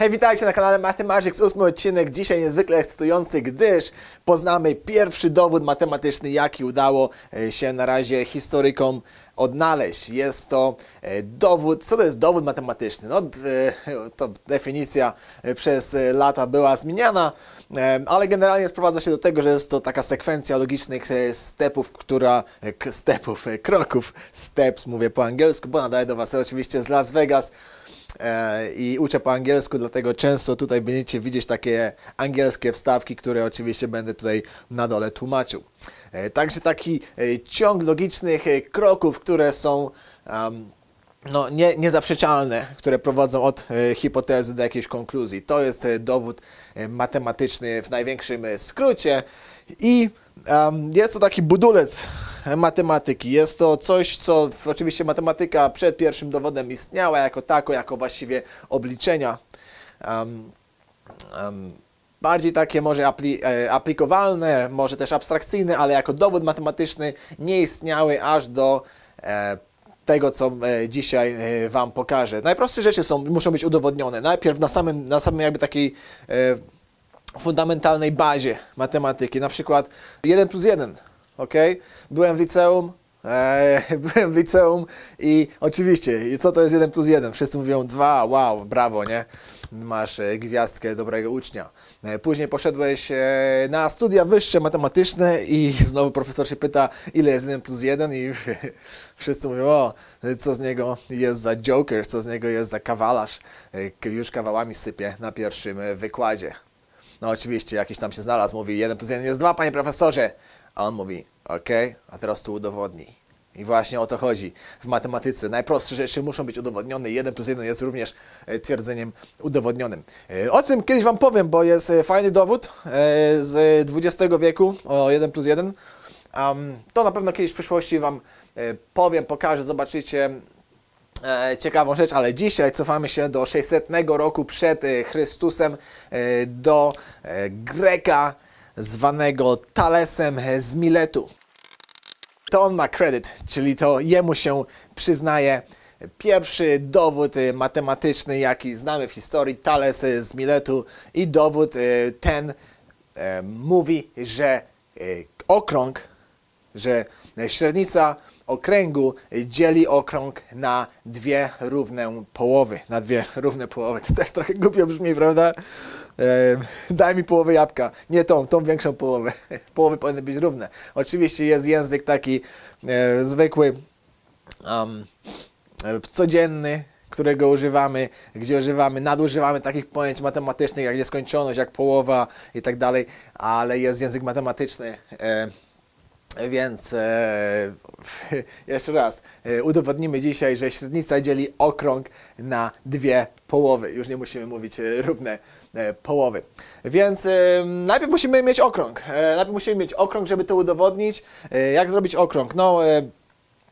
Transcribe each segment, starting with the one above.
Hej, witajcie na kanale Mathemagics, ósmy odcinek, dzisiaj niezwykle ekscytujący, gdyż poznamy pierwszy dowód matematyczny, jaki udało e, się na razie historykom odnaleźć. Jest to e, dowód, co to jest dowód matematyczny? No, e, to definicja przez lata była zmieniana, ale generalnie sprowadza się do tego, że jest to taka sekwencja logicznych stepów, która, stepów, kroków, steps mówię po angielsku, bo nadaję do Was oczywiście z Las Vegas, i uczę po angielsku, dlatego często tutaj będziecie widzieć takie angielskie wstawki, które oczywiście będę tutaj na dole tłumaczył. E, Także taki e, ciąg logicznych e, kroków, które są em, no, nie, niezaprzeczalne, które prowadzą od e, hipotezy do jakiejś konkluzji. To jest e, dowód e, matematyczny w największym e, skrócie i jest to taki budulec matematyki. Jest to coś, co oczywiście matematyka przed pierwszym dowodem istniała jako tako, jako właściwie obliczenia. Bardziej takie może apli e, aplikowalne, może też abstrakcyjne, ale jako dowód matematyczny nie istniały aż do e, tego, co e, dzisiaj Wam pokażę. Najprostsze rzeczy są, muszą być udowodnione. Najpierw na samym, na samym jakby takiej fundamentalnej bazie matematyki, na przykład 1 plus 1, ok? Byłem w liceum, e, byłem w liceum i oczywiście, i co to jest 1 plus 1? Wszyscy mówią 2, wow, brawo, nie? Masz e, gwiazdkę dobrego ucznia. E, Później poszedłeś na studia wyższe matematyczne i znowu profesor się pyta, ile jest 1 plus 1 i wszyscy mówią, o, co z niego jest za joker, co z niego jest za kawalarz. Już kawałami sypie na pierwszym wykładzie. No oczywiście, jakiś tam się znalazł, mówi 1 plus 1 jest 2, panie profesorze. A on mówi, okej, a teraz tu udowodnij. I właśnie o to chodzi w matematyce. Najprostsze rzeczy muszą być udowodnione. 1 plus 1 jest również e, twierdzeniem udowodnionym. E, O tym kiedyś Wam powiem, bo jest e, fajny dowód z XX wieku o 1 plus 1. Um, to na pewno kiedyś w przyszłości Wam powiem, pokażę, zobaczycie ciekawą rzecz, ale dzisiaj cofamy się do 600 roku przed e, Chrystusem, e, do e, Greka zwanego Talesem e, z Miletu. To on ma kredyt, czyli to jemu się przyznaje pierwszy dowód e, matematyczny, jaki znamy w historii, Thales e, z Miletu i dowód e, ten e, mówi, że e, okrąg że średnica okręgu dzieli okrąg na dwie równe połowy. Na dwie równe połowy. To też trochę głupio brzmi, prawda? Daj mi połowę jabłka. Nie tą, tą większą połowę. Połowy powinny być równe. Oczywiście jest język taki e, zwykły, um, codzienny, którego używamy, gdzie używamy, nadużywamy takich pojęć matematycznych jak nieskończoność, jak połowa i tak dalej, ale jest język matematyczny. E, więc e, jeszcze raz, e, udowodnimy dzisiaj, że średnica dzieli okrąg na dwie połowy. Już nie musimy mówić e, równe połowy. Więc najpierw musimy mieć okrąg. Najpierw musimy mieć okrąg, żeby to udowodnić. Jak zrobić okrąg? No,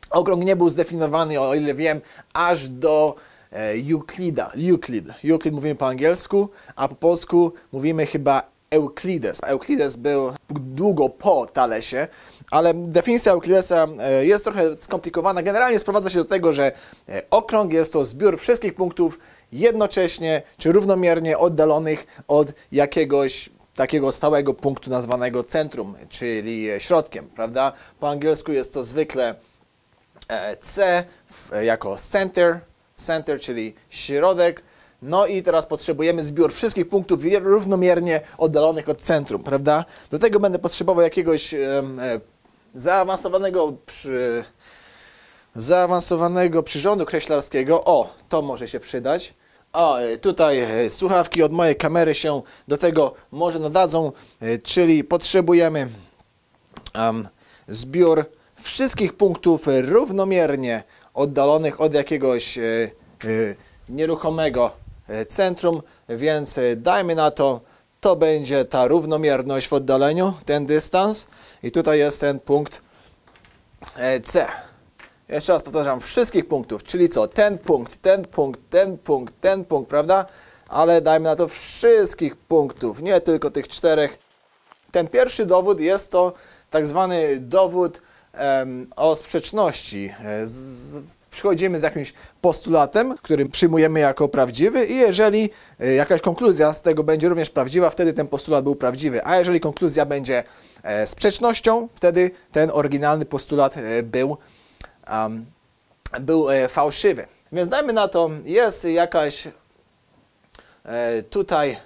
okrąg nie był zdefiniowany, o ile wiem, aż do e, Euklida. Euclid. Euclid mówimy po angielsku, a po polsku mówimy chyba Euklides. Euklides był długo po Thalesie, ale definicja Euklidesa e, jest trochę skomplikowana. Generalnie sprowadza się do tego, że e, okrąg jest to zbiór wszystkich punktów jednocześnie czy równomiernie oddalonych od jakiegoś takiego stałego punktu nazwanego centrum, czyli środkiem, prawda? Po angielsku jest to zwykle e, C jako center, center, czyli środek. No i teraz potrzebujemy zbiór wszystkich punktów równomiernie oddalonych od centrum, prawda? Do tego będę potrzebował jakiegoś e, zaawansowanego przy, zaawansowanego przyrządu kreślarskiego. O, to może się przydać. O, e, tutaj e, słuchawki od mojej kamery się do tego może nadadzą, czyli potrzebujemy um, zbiór wszystkich punktów równomiernie oddalonych od jakiegoś nieruchomego centrum, więc e, dajmy na to, to będzie ta równomierność w oddaleniu, ten dystans i tutaj jest ten punkt e, C. Jeszcze raz powtarzam, wszystkich punktów, czyli co? Ten punkt, ten punkt, ten punkt, ten punkt, prawda? Ale dajmy na to wszystkich punktów, nie tylko tych czterech. Ten pierwszy dowód jest to tak zwany dowód em, o sprzeczności. E, Z, przychodzimy z jakimś postulatem, który przyjmujemy jako prawdziwy i jeżeli e, jakaś konkluzja z tego będzie również prawdziwa, wtedy ten postulat był prawdziwy, a jeżeli konkluzja będzie e, sprzecznością, wtedy ten oryginalny postulat e, był, um, był fałszywy. Więc dajmy na to, jest jakaś tutaj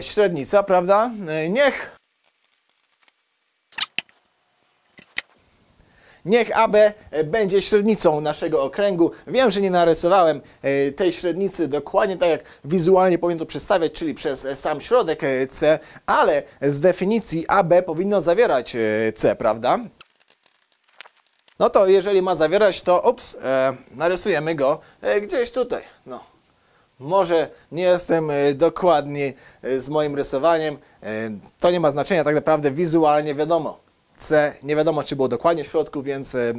średnica, prawda? Niech Niech AB będzie średnicą naszego okręgu. Wiem, że nie narysowałem e, tej średnicy dokładnie tak, jak wizualnie powinien to przedstawiać, czyli przez e, sam środek e, C, ale z definicji AB powinno zawierać e, C, prawda? No to jeżeli ma zawierać, to ups, e, narysujemy go e, gdzieś tutaj. No. Może nie jestem e, dokładnie e, z moim rysowaniem. E, to nie ma znaczenia, tak naprawdę wizualnie wiadomo. C nie wiadomo, czy było dokładnie w środku, więc e,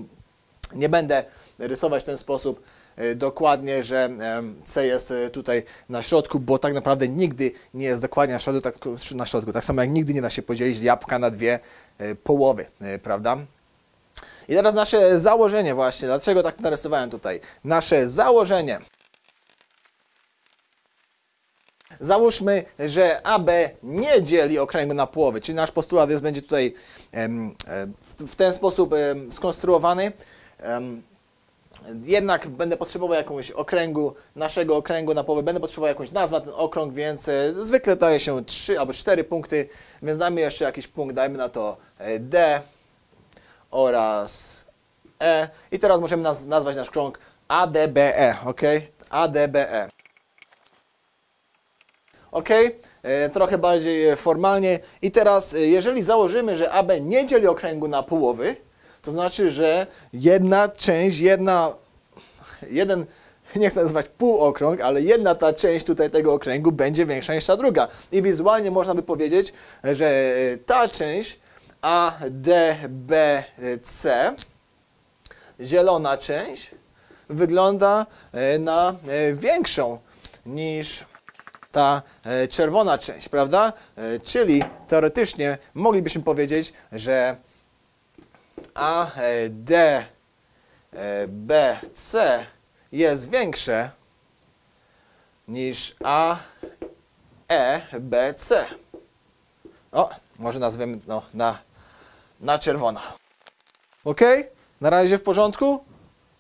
nie będę rysować w ten sposób e, dokładnie, że e, C jest tutaj na środku, bo tak naprawdę nigdy nie jest dokładnie na środku, tak, na środku. tak samo jak nigdy nie da się podzielić jabłka na dwie połowy, prawda? I teraz nasze założenie właśnie, dlaczego tak narysowałem tutaj? Nasze założenie. Załóżmy, że AB nie dzieli okręgu na połowy, czyli nasz postulat jest, będzie tutaj w, ten sposób skonstruowany. Jednak będę potrzebował jakąś okręgu, naszego okręgu na połowę, będę potrzebował jakąś nazwę na ten okrąg, więc e, zwykle daje się 3 albo 4 punkty, więc dajmy jeszcze jakiś punkt, dajmy na to e, D oraz E. I teraz możemy naz nazwać nasz krąg ADBE, ok? ADBE. Ok, e, trochę bardziej e, formalnie. I teraz, e, jeżeli założymy, że AB nie dzieli okręgu na połowy, to znaczy, że jedna część, jedna, jeden, nie chcę nazywać półokrąg, ale jedna ta część tutaj tego okręgu będzie większa niż ta druga. I wizualnie można by powiedzieć, że ta część ADBC, zielona część, wygląda na większą niż ta e, czerwona część, prawda? E, Czyli teoretycznie moglibyśmy powiedzieć, że A, e, jest większe niż A, E, B, C. O, może nazwiemy no, na, na czerwono. Ok? Na razie w porządku?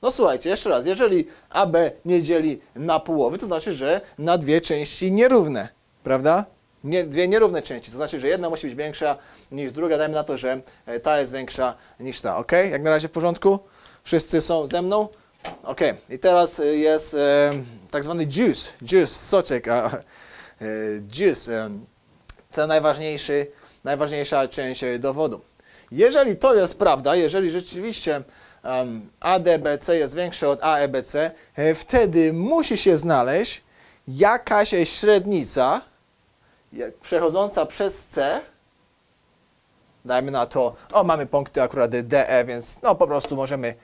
No słuchajcie, jeszcze raz, jeżeli AB nie dzieli na połowy, to znaczy, że na dwie części nierówne, prawda? Nie, dwie nierówne części, to znaczy, że jedna musi być większa niż druga, dajmy na to, że e, ta jest większa niż ta, ok? Jak na razie w porządku? Wszyscy są ze mną? Ok, i teraz e, jest e, tak zwany juice, juice, soczek, a, e, juice, e, to najważniejszy, najważniejsza część e, dowodu. Jeżeli to jest prawda, jeżeli rzeczywiście ADBC jest większe od AEBC, e, wtedy musi się znaleźć jakaś średnica przechodząca przez C. Dajmy na to, o mamy punkty akurat DE, więc no po prostu możemy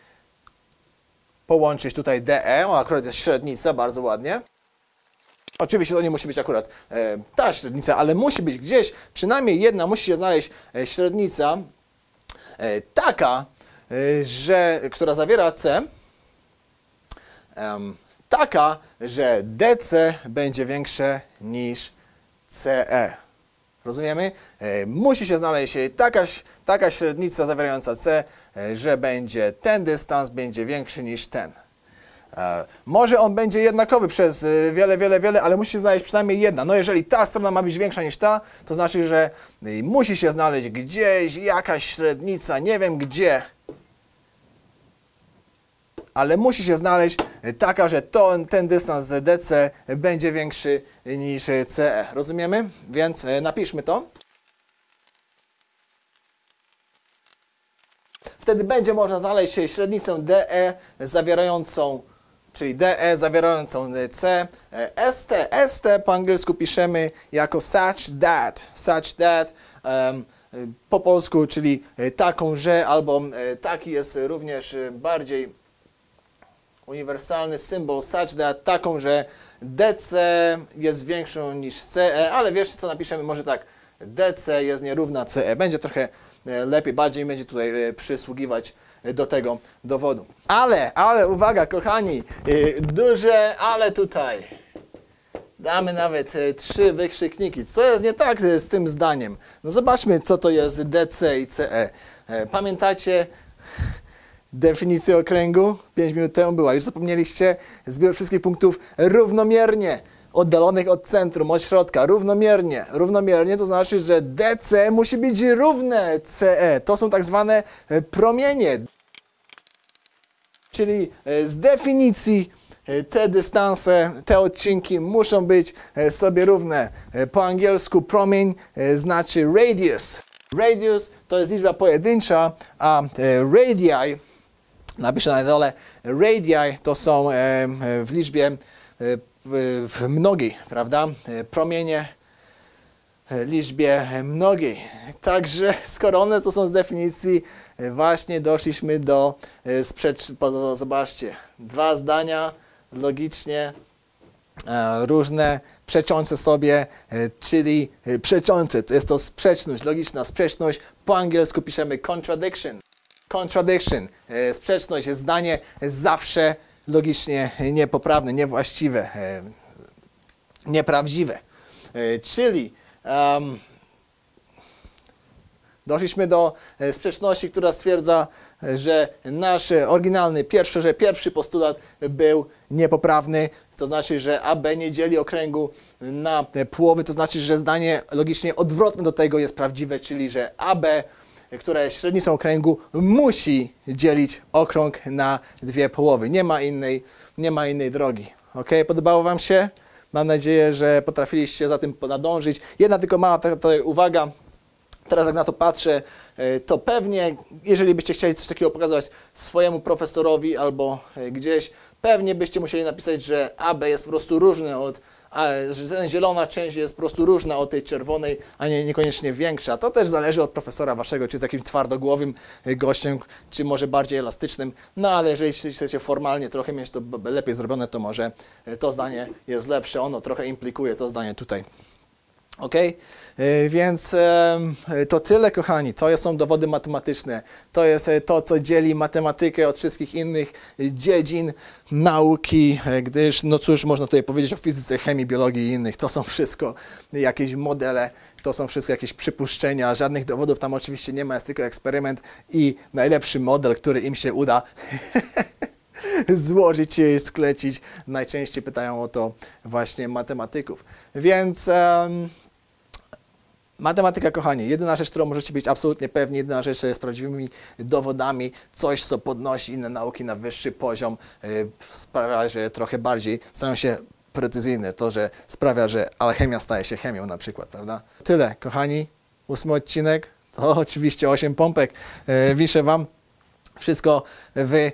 połączyć tutaj DE, o akurat jest średnica, bardzo ładnie. Oczywiście to nie musi być akurat e, ta średnica, ale musi być gdzieś, przynajmniej jedna musi się znaleźć e, średnica e, taka, że, która zawiera C, taka, że DC będzie większe niż CE. Rozumiemy? E, musi się znaleźć taka, taka średnica zawierająca C, e, że będzie ten dystans będzie większy niż ten. E, Może on będzie jednakowy przez wiele, wiele, wiele, ale musi się znaleźć przynajmniej jedna. No jeżeli ta strona ma być większa niż ta, to znaczy, że musi się znaleźć gdzieś jakaś średnica, nie wiem gdzie, ale musi się znaleźć taka, że to, ten dystans DC będzie większy niż CE. Rozumiemy? Więc e, napiszmy to. Wtedy będzie można znaleźć średnicę DE zawierającą, czyli DE zawierającą C. E, ST, ST po angielsku piszemy jako such that, such that. em, po polsku, czyli taką, że, albo e, taki jest również bardziej uniwersalny symbol such that, taką, że DC jest większą niż CE, ale wiesz co napiszemy, może tak, DC jest nierówna CE, będzie trochę e, lepiej, bardziej będzie tutaj e, przysługiwać do tego dowodu. Ale, ale uwaga, kochani, duże ale tutaj. Damy nawet e, trzy wykrzykniki. Co jest nie tak z, tym zdaniem? No zobaczmy, co to jest DC i CE. E, Pamiętacie definicję okręgu? 5 minut temu była. Już zapomnieliście? Zbiór wszystkich punktów równomiernie oddalonych od centrum, od środka, równomiernie. Równomiernie to znaczy, że DC musi być równe CE. To są tak zwane e, promienie. Czyli e, z definicji e, te dystanse, te odcinki muszą być sobie równe. Po angielsku promień znaczy radius. Radius to jest liczba pojedyncza, a radii, napiszę na dole, radii to są w liczbie w- mnogiej, prawda? Promienie e, liczbie mnogiej. Także skoro one to są z definicji, e, właśnie doszliśmy do e, sprzecz... Zobaczcie, dwa zdania logicznie różne, przeczące sobie, czyli przeczące. To jest to sprzeczność, logiczna sprzeczność. Po angielsku piszemy contradiction. Contradiction, e, sprzeczność, zdanie zawsze logicznie niepoprawne, niewłaściwe, e, nieprawdziwe. E, Czyli em, doszliśmy do sprzeczności, która stwierdza, że nasz oryginalny pierwszy, że pierwszy postulat był niepoprawny, to znaczy, że AB nie dzieli okręgu na połowy, to znaczy, że zdanie logicznie odwrotne do tego jest prawdziwe, czyli że AB, które średnicą okręgu, musi dzielić okrąg na dwie połowy. Nie ma innej, nie ma innej drogi. Ok, podobało Wam się? Mam nadzieję, że potrafiliście za tym nadążyć. Jedna tylko mała ta, ta uwaga. Teraz jak na to patrzę, e, to pewnie, jeżeli byście chcieli coś takiego pokazać swojemu profesorowi albo e, gdzieś, pewnie byście musieli napisać, że AB jest po prostu różny od, a, zielona część jest po prostu różna od tej czerwonej, a nie niekoniecznie większa. To też zależy od profesora waszego, czy jest jakimś twardogłowym e, gościem, czy może bardziej elastycznym. No ale jeżeli chcecie formalnie trochę mieć to lepiej zrobione, to może e, to zdanie jest lepsze. Ono trochę implikuje to zdanie tutaj. Ok? Więc to tyle, kochani. To są dowody matematyczne. To jest e, to, co dzieli matematykę od wszystkich innych e, dziedzin nauki, e, gdyż, no cóż, można tutaj powiedzieć o fizyce, chemii, biologii i innych. To są wszystko jakieś modele, to są wszystko jakieś przypuszczenia. Żadnych dowodów tam oczywiście nie ma, jest tylko eksperyment i najlepszy model, który im się uda złożyć sklecić. Najczęściej pytają o to właśnie matematyków. Więc em, matematyka, kochani, jedyna rzecz, którą możecie być absolutnie pewni, jedyna rzecz, jest prawdziwymi dowodami, coś, co podnosi inne nauki na wyższy poziom, y, sprawia, że trochę bardziej stają się precyzyjne. To, że sprawia, że alchemia staje się chemią na przykład, prawda? Tyle, kochani. Ósmy odcinek to oczywiście 8 pompek. Y, Wiszę Wam wszystko w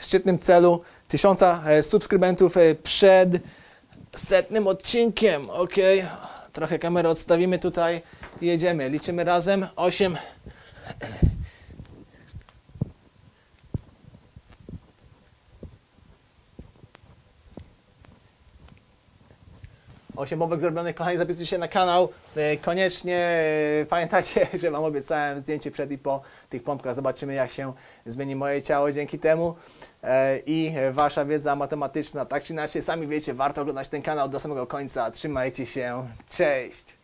szczytnym celu tysiąca e, subskrybentów e, przed setnym odcinkiem. Ok, trochę kamerę odstawimy tutaj jedziemy. Liczymy razem. 8. Osiem bombek zrobionych, kochani, zapisujcie się na kanał. E, Koniecznie e, pamiętajcie, że Wam obiecałem zdjęcie przed i po tych pompkach. Zobaczymy, jak się zmieni moje ciało dzięki temu. E, I Wasza wiedza matematyczna, tak czy inaczej, sami wiecie, warto oglądać ten kanał do samego końca. Trzymajcie się, cześć!